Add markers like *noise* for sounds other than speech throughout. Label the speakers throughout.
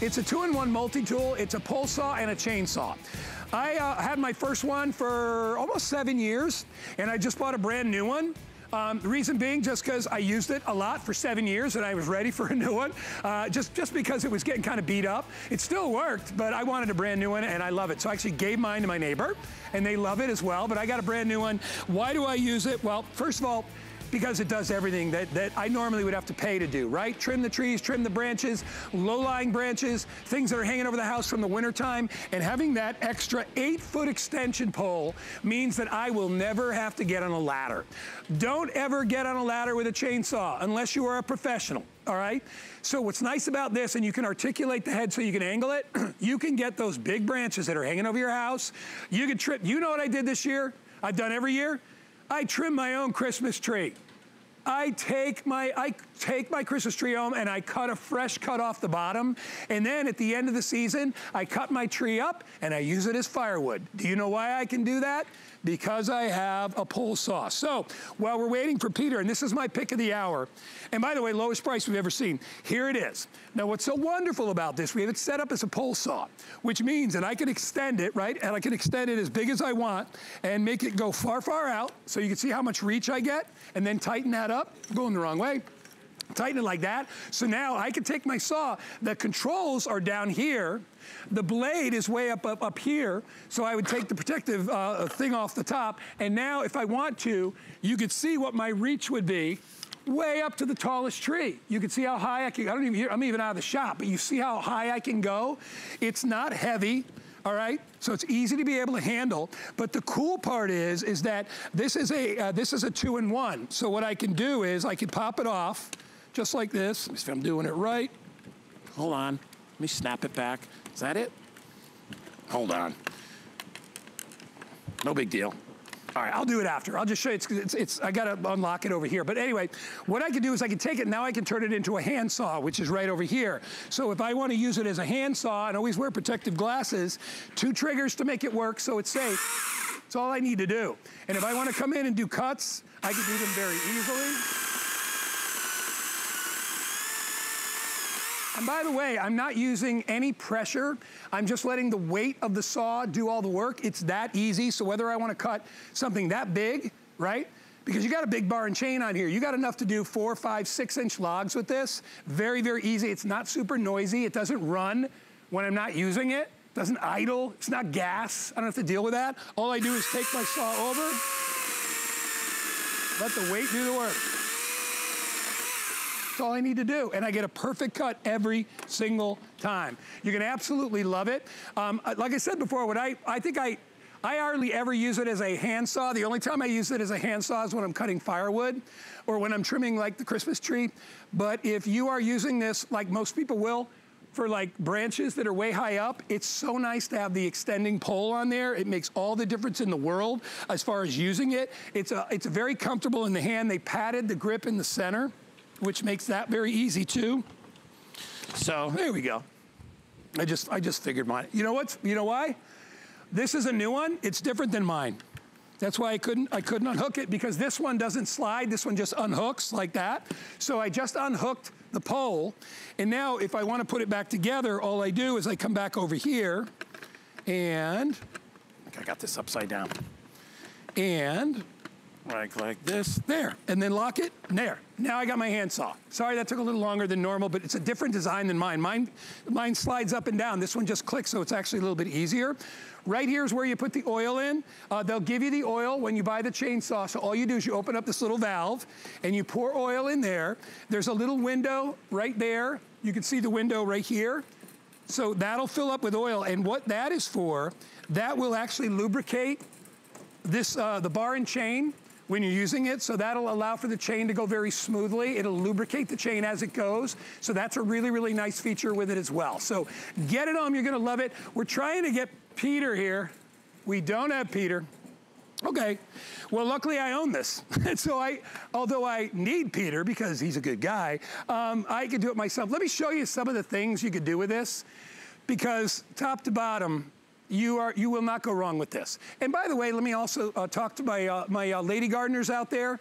Speaker 1: It's a two-in-one multi-tool. It's a pole saw and a chainsaw. I uh, had my first one for almost seven years, and I just bought a brand new one. Um, the reason being just because I used it a lot for seven years and I was ready for a new one. Uh, just, just because it was getting kind of beat up. It still worked, but I wanted a brand new one and I love it. So I actually gave mine to my neighbor and they love it as well, but I got a brand new one. Why do I use it? Well, first of all, because it does everything that, that I normally would have to pay to do, right? Trim the trees, trim the branches, low-lying branches, things that are hanging over the house from the wintertime, and having that extra eight-foot extension pole means that I will never have to get on a ladder. Don't ever get on a ladder with a chainsaw unless you are a professional, all right? So what's nice about this, and you can articulate the head so you can angle it, *clears throat* you can get those big branches that are hanging over your house. You can trip, you know what I did this year? I've done every year? I trim my own Christmas tree. I take my I take my Christmas tree home and I cut a fresh cut off the bottom. And then at the end of the season, I cut my tree up and I use it as firewood. Do you know why I can do that? because I have a pole saw. So while we're waiting for Peter, and this is my pick of the hour, and by the way, lowest price we've ever seen, here it is. Now what's so wonderful about this, we have it set up as a pole saw, which means that I can extend it, right? And I can extend it as big as I want and make it go far, far out so you can see how much reach I get and then tighten that up, going the wrong way tighten it like that. So now I can take my saw, the controls are down here, the blade is way up, up, up here, so I would take the protective uh, thing off the top, and now if I want to, you could see what my reach would be way up to the tallest tree. You can see how high I can, I don't even I'm even out of the shop, but you see how high I can go? It's not heavy, all right? So it's easy to be able to handle. But the cool part is, is that this is a, uh, this is a two-in-one. So what I can do is I can pop it off, just like this, if I'm doing it right. Hold on, let me snap it back. Is that it? Hold on. No big deal. All right, I'll do it after. I'll just show you, it's, it's, it's, I gotta unlock it over here. But anyway, what I can do is I can take it, now I can turn it into a handsaw, which is right over here. So if I wanna use it as a handsaw and always wear protective glasses, two triggers to make it work so it's safe. That's all I need to do. And if I wanna come in and do cuts, I can do them very easily. And by the way, I'm not using any pressure. I'm just letting the weight of the saw do all the work. It's that easy. So whether I want to cut something that big, right? Because you got a big bar and chain on here. You got enough to do four, five, six inch logs with this. Very, very easy. It's not super noisy. It doesn't run when I'm not using it. it doesn't idle. It's not gas. I don't have to deal with that. All I do is take my saw over, let the weight do the work. That's all I need to do. And I get a perfect cut every single time. You're gonna absolutely love it. Um, uh, like I said before, what I, I think I, I hardly ever use it as a handsaw. The only time I use it as a handsaw is when I'm cutting firewood or when I'm trimming like the Christmas tree. But if you are using this, like most people will, for like branches that are way high up, it's so nice to have the extending pole on there. It makes all the difference in the world as far as using it. It's, a, it's very comfortable in the hand. They padded the grip in the center which makes that very easy too. So there we go. I just, I just figured mine. You know what? You know why? This is a new one. It's different than mine. That's why I couldn't, I couldn't unhook it because this one doesn't slide. This one just unhooks like that. So I just unhooked the pole. And now if I want to put it back together, all I do is I come back over here and I got this upside down. And like, like this, there, and then lock it, there. Now I got my handsaw. Sorry that took a little longer than normal, but it's a different design than mine. Mine, mine slides up and down. This one just clicks, so it's actually a little bit easier. Right here is where you put the oil in. Uh, they'll give you the oil when you buy the chainsaw, so all you do is you open up this little valve and you pour oil in there. There's a little window right there. You can see the window right here. So that'll fill up with oil, and what that is for, that will actually lubricate this, uh, the bar and chain when you're using it. So that'll allow for the chain to go very smoothly. It'll lubricate the chain as it goes. So that's a really, really nice feature with it as well. So get it on, you're gonna love it. We're trying to get Peter here. We don't have Peter. Okay, well, luckily I own this. and *laughs* so I, although I need Peter because he's a good guy, um, I can do it myself. Let me show you some of the things you could do with this because top to bottom, you are you will not go wrong with this. And by the way, let me also uh, talk to my uh, my uh, lady gardeners out there.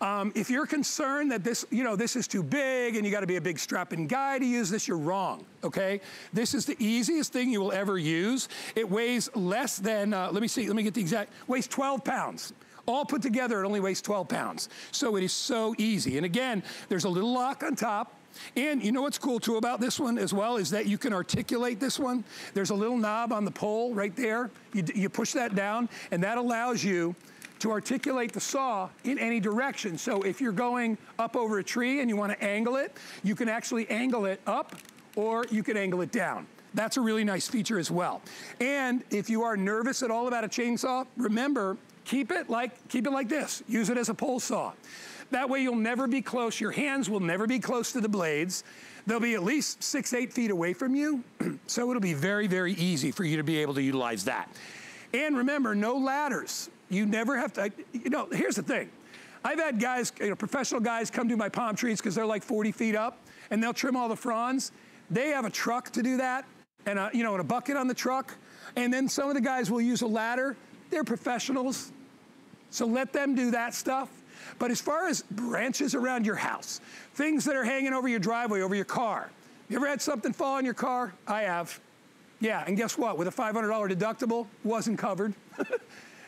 Speaker 1: Um, if you're concerned that this, you know, this is too big and you gotta be a big strapping guy to use this, you're wrong, okay? This is the easiest thing you will ever use. It weighs less than, uh, let me see, let me get the exact, weighs 12 pounds. All put together, it only weighs 12 pounds. So it is so easy. And again, there's a little lock on top. And you know what's cool too about this one as well is that you can articulate this one. There's a little knob on the pole right there. You, you push that down and that allows you to articulate the saw in any direction. So if you're going up over a tree and you want to angle it, you can actually angle it up or you can angle it down. That's a really nice feature as well. And if you are nervous at all about a chainsaw, remember, keep it like, keep it like this. Use it as a pole saw. That way you'll never be close, your hands will never be close to the blades. They'll be at least six, eight feet away from you. *clears throat* so it'll be very, very easy for you to be able to utilize that. And remember, no ladders. You never have to, you know, here's the thing. I've had guys, you know, professional guys come to my palm trees because they're like 40 feet up and they'll trim all the fronds. They have a truck to do that and a, you know, and a bucket on the truck. And then some of the guys will use a ladder. They're professionals. So let them do that stuff. But as far as branches around your house, things that are hanging over your driveway, over your car, you ever had something fall on your car? I have. Yeah, and guess what? With a $500 deductible, wasn't covered. *laughs*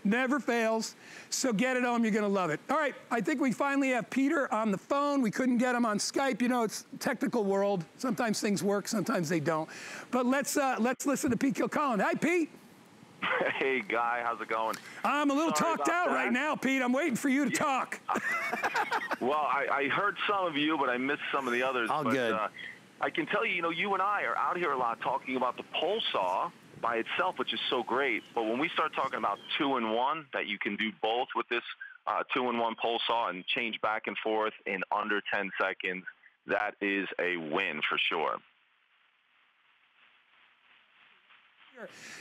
Speaker 1: Never fails. So get it home, you're gonna love it. All right, I think we finally have Peter on the phone. We couldn't get him on Skype. You know, it's technical world. Sometimes things work, sometimes they don't. But let's uh, let's listen to Pete Kilcullen. Hi, Pete. *laughs*
Speaker 2: Hey, Guy, how's it going?
Speaker 1: I'm a little Sorry talked out that. right now, Pete. I'm waiting for you to yeah. talk. *laughs*
Speaker 2: well, I, I, heard some of you, but I missed some of the others.
Speaker 3: All
Speaker 2: but,
Speaker 3: good.
Speaker 2: Uh, I can tell you, you know, you and I are out here a lot talking about the pole saw by itself, which is so great. But when we start talking about two and one, that you can do both with this uh, two and one pole saw and change back and forth in under 10 seconds, that is a win for sure.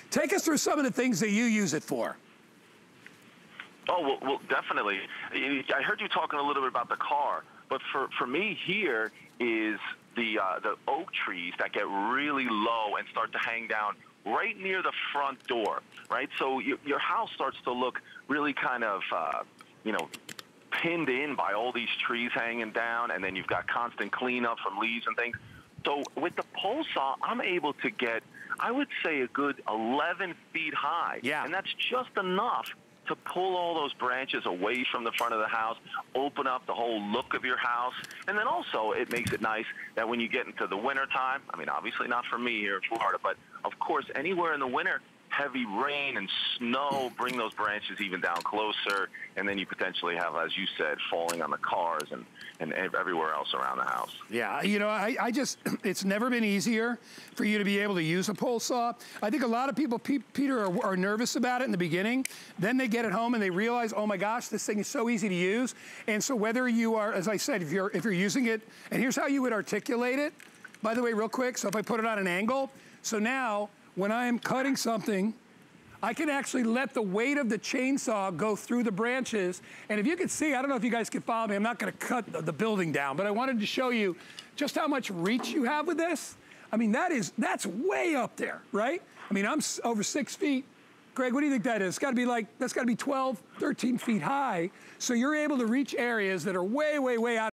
Speaker 1: Take us through some of the things that you use it for.
Speaker 2: Oh, well, well, definitely. I heard you talking a little bit about the car, but for, for me here is the, uh, the oak trees that get really low and start to hang down right near the front door, right? So you, your house starts to look really kind of, uh, you know, pinned in by all these trees hanging down, and then you've got constant cleanup from leaves and things. So with the pole saw, I'm able to get, I would say, a good 11 feet high.
Speaker 3: Yeah.
Speaker 2: And that's just enough to pull all those branches away from the front of the house, open up the whole look of your house. And then also it makes it nice that when you get into the winter time, I mean, obviously not for me here in Florida, but of course, anywhere in the winter, heavy rain and snow bring those branches even down closer, and then you potentially have, as you said, falling on the cars and, and everywhere else around the house.
Speaker 1: Yeah, you know, I, I just, *clears throat* it's never been easier for you to be able to use a pole saw. I think a lot of people, Peter, are, are nervous about it in the beginning. Then they get it home and they realize, oh my gosh, this thing is so easy to use. And so whether you are, as I said, if you're, if you're using it, and here's how you would articulate it, by the way, real quick, so if I put it on an angle, so now when I am cutting something, I can actually let the weight of the chainsaw go through the branches. And if you can see, I don't know if you guys can follow me, I'm not gonna cut the, building down, but I wanted to show you just how much reach you have with this. I mean, that is, that's way up there, right? I mean, I'm over six feet. Greg, what do you think that is? It's gotta be like, that's gotta be 12, 13 feet high. So you're able to reach areas that are way, way, way out